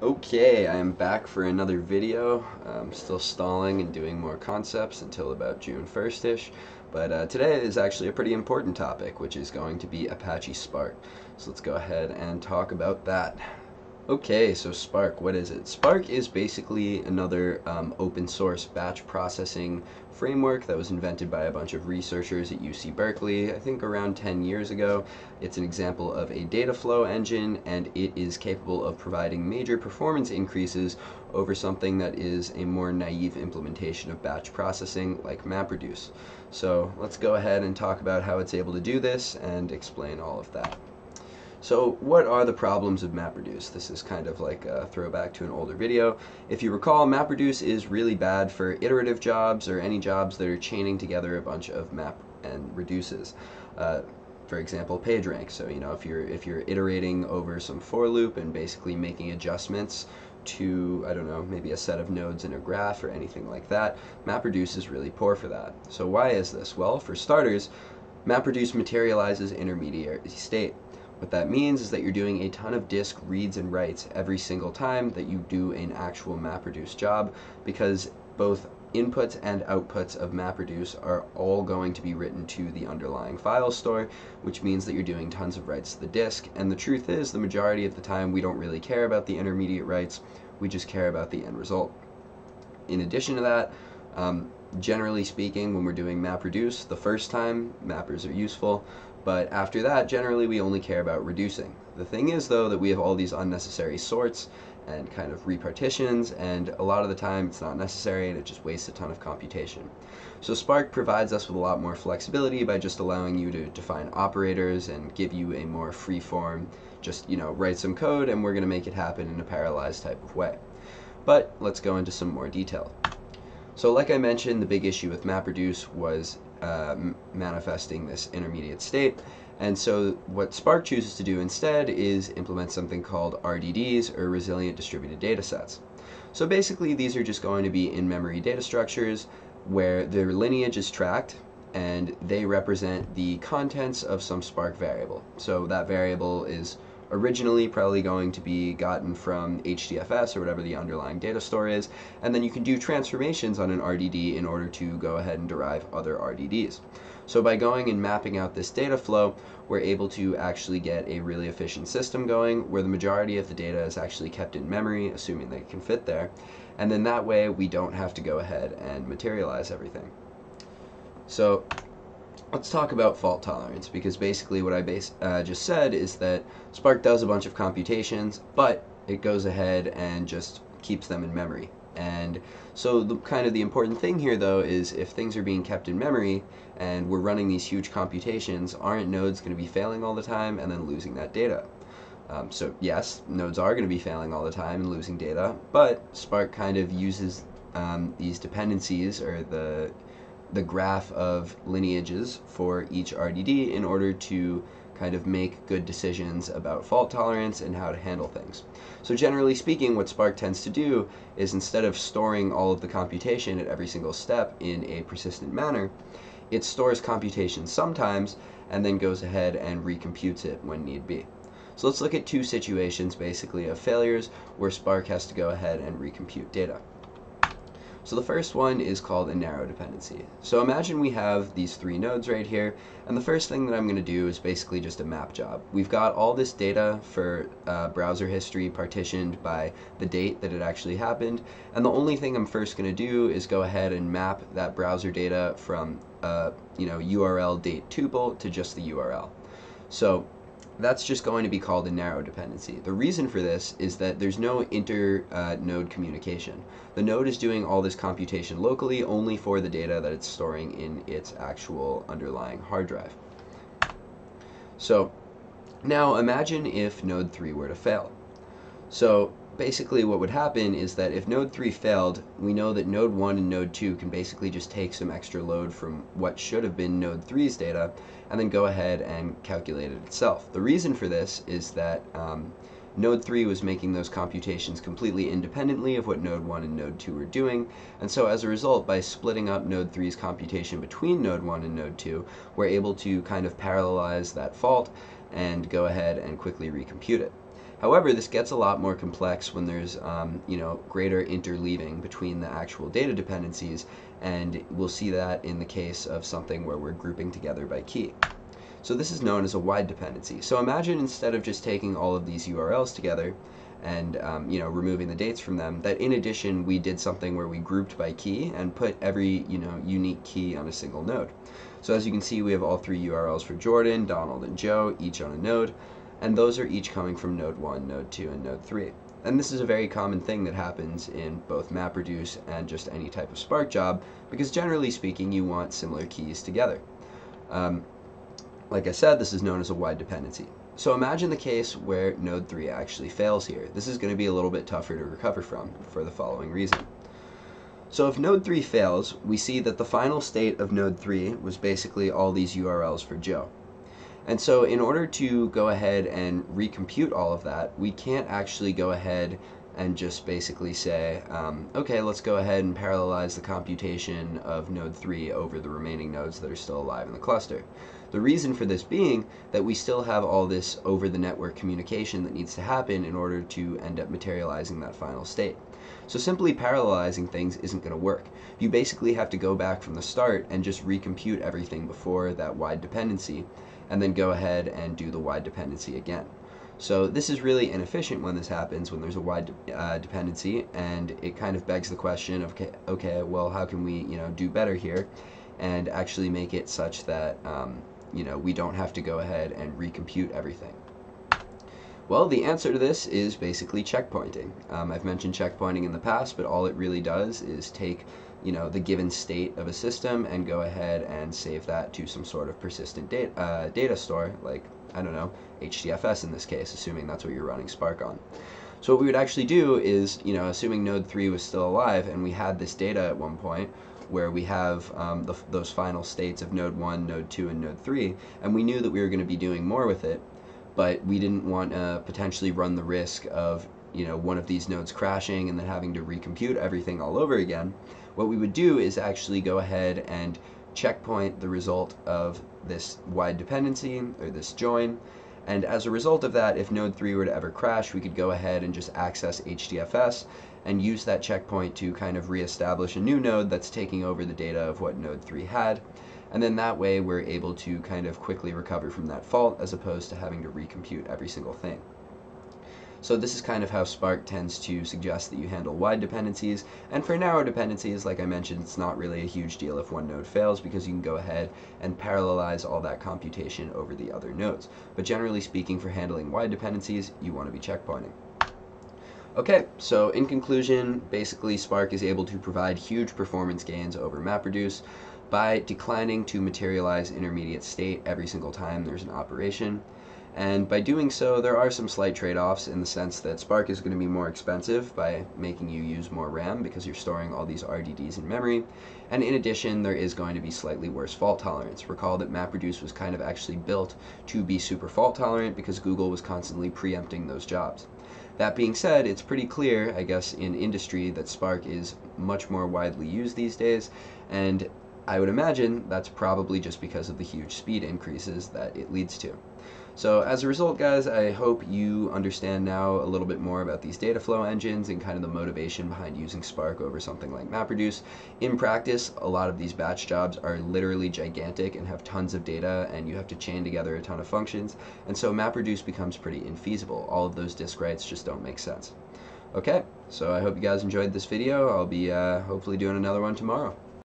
Okay, I am back for another video. I'm still stalling and doing more concepts until about June 1st-ish, but uh, today is actually a pretty important topic, which is going to be Apache Spark. So let's go ahead and talk about that. Okay, so Spark, what is it? Spark is basically another um, open source batch processing framework that was invented by a bunch of researchers at UC Berkeley, I think around 10 years ago. It's an example of a data flow engine and it is capable of providing major performance increases over something that is a more naive implementation of batch processing like MapReduce. So let's go ahead and talk about how it's able to do this and explain all of that. So what are the problems of MapReduce? This is kind of like a throwback to an older video. If you recall, MapReduce is really bad for iterative jobs or any jobs that are chaining together a bunch of map and reduces. Uh, for example, PageRank. So you know if you're if you're iterating over some for loop and basically making adjustments to I don't know maybe a set of nodes in a graph or anything like that, MapReduce is really poor for that. So why is this? Well, for starters, MapReduce materializes intermediate state. What that means is that you're doing a ton of disk reads and writes every single time that you do an actual MapReduce job because both inputs and outputs of MapReduce are all going to be written to the underlying file store, which means that you're doing tons of writes to the disk. And the truth is, the majority of the time, we don't really care about the intermediate writes, we just care about the end result. In addition to that, um, generally speaking, when we're doing MapReduce, the first time, mappers are useful. But after that, generally we only care about reducing. The thing is though that we have all these unnecessary sorts and kind of repartitions and a lot of the time it's not necessary and it just wastes a ton of computation. So Spark provides us with a lot more flexibility by just allowing you to define operators and give you a more free form, just you know, write some code and we're going to make it happen in a parallelized type of way. But let's go into some more detail. So like I mentioned, the big issue with MapReduce was uh, manifesting this intermediate state. And so what Spark chooses to do instead is implement something called RDDs, or Resilient Distributed Data Sets. So basically these are just going to be in-memory data structures where their lineage is tracked and they represent the contents of some Spark variable. So that variable is originally probably going to be gotten from HDFS or whatever the underlying data store is, and then you can do transformations on an RDD in order to go ahead and derive other RDDs. So by going and mapping out this data flow, we're able to actually get a really efficient system going where the majority of the data is actually kept in memory, assuming they can fit there, and then that way we don't have to go ahead and materialize everything. So let's talk about fault tolerance because basically what I base, uh, just said is that Spark does a bunch of computations, but it goes ahead and just keeps them in memory. And so the kind of the important thing here though is if things are being kept in memory and we're running these huge computations, aren't nodes going to be failing all the time and then losing that data? Um, so yes, nodes are going to be failing all the time and losing data, but Spark kind of uses um, these dependencies or the the graph of lineages for each RDD in order to kind of make good decisions about fault tolerance and how to handle things. So generally speaking, what Spark tends to do is instead of storing all of the computation at every single step in a persistent manner, it stores computation sometimes and then goes ahead and recomputes it when need be. So let's look at two situations basically of failures where Spark has to go ahead and recompute data. So the first one is called a narrow dependency. So imagine we have these three nodes right here, and the first thing that I'm going to do is basically just a map job. We've got all this data for uh, browser history partitioned by the date that it actually happened, and the only thing I'm first going to do is go ahead and map that browser data from uh, you know URL date tuple to just the URL. So that's just going to be called a narrow dependency. The reason for this is that there's no inter-node uh, communication. The node is doing all this computation locally only for the data that it's storing in its actual underlying hard drive. So now imagine if node 3 were to fail. So basically what would happen is that if node 3 failed, we know that node 1 and node 2 can basically just take some extra load from what should have been node 3's data and then go ahead and calculate it itself. The reason for this is that um, Node 3 was making those computations completely independently of what Node 1 and Node 2 were doing, and so as a result, by splitting up Node 3's computation between Node 1 and Node 2, we're able to kind of parallelize that fault and go ahead and quickly recompute it. However, this gets a lot more complex when there's um, you know greater interleaving between the actual data dependencies, and we'll see that in the case of something where we're grouping together by key. So this is known as a wide dependency. So imagine instead of just taking all of these URLs together and um, you know removing the dates from them, that in addition we did something where we grouped by key and put every you know unique key on a single node. So as you can see, we have all three URLs for Jordan, Donald, and Joe, each on a node and those are each coming from node 1, node 2, and node 3. And this is a very common thing that happens in both MapReduce and just any type of Spark job, because generally speaking, you want similar keys together. Um, like I said, this is known as a wide dependency. So imagine the case where node 3 actually fails here. This is going to be a little bit tougher to recover from for the following reason. So if node 3 fails, we see that the final state of node 3 was basically all these URLs for Joe. And so in order to go ahead and recompute all of that, we can't actually go ahead and just basically say, um, okay, let's go ahead and parallelize the computation of node 3 over the remaining nodes that are still alive in the cluster. The reason for this being that we still have all this over the network communication that needs to happen in order to end up materializing that final state. So simply parallelizing things isn't going to work. You basically have to go back from the start and just recompute everything before that wide dependency and then go ahead and do the wide dependency again. So this is really inefficient when this happens, when there's a wide uh, dependency, and it kind of begs the question of, okay, okay, well, how can we, you know, do better here and actually make it such that, um, you know, we don't have to go ahead and recompute everything. Well, the answer to this is basically checkpointing. Um, I've mentioned checkpointing in the past, but all it really does is take you know the given state of a system and go ahead and save that to some sort of persistent data, uh, data store like I don't know HDFS in this case assuming that's what you're running Spark on. So what we would actually do is you know assuming node 3 was still alive and we had this data at one point where we have um, the, those final states of node 1 node 2 and node 3 and we knew that we were going to be doing more with it but we didn't want to potentially run the risk of you know one of these nodes crashing and then having to recompute everything all over again what we would do is actually go ahead and checkpoint the result of this wide dependency or this join. And as a result of that, if node 3 were to ever crash, we could go ahead and just access HDFS and use that checkpoint to kind of reestablish a new node that's taking over the data of what node 3 had. And then that way we're able to kind of quickly recover from that fault as opposed to having to recompute every single thing. So this is kind of how Spark tends to suggest that you handle wide dependencies. And for narrow dependencies, like I mentioned, it's not really a huge deal if one node fails because you can go ahead and parallelize all that computation over the other nodes. But generally speaking, for handling wide dependencies, you want to be checkpointing. Okay, so in conclusion, basically Spark is able to provide huge performance gains over MapReduce by declining to materialize intermediate state every single time there's an operation. And by doing so, there are some slight trade-offs in the sense that Spark is going to be more expensive by making you use more RAM because you're storing all these RDDs in memory. And in addition, there is going to be slightly worse fault tolerance. Recall that MapReduce was kind of actually built to be super fault tolerant because Google was constantly preempting those jobs. That being said, it's pretty clear, I guess, in industry that Spark is much more widely used these days, and I would imagine that's probably just because of the huge speed increases that it leads to. So as a result, guys, I hope you understand now a little bit more about these data flow engines and kind of the motivation behind using Spark over something like MapReduce. In practice, a lot of these batch jobs are literally gigantic and have tons of data, and you have to chain together a ton of functions, and so MapReduce becomes pretty infeasible. All of those disk writes just don't make sense. Okay, so I hope you guys enjoyed this video. I'll be uh, hopefully doing another one tomorrow.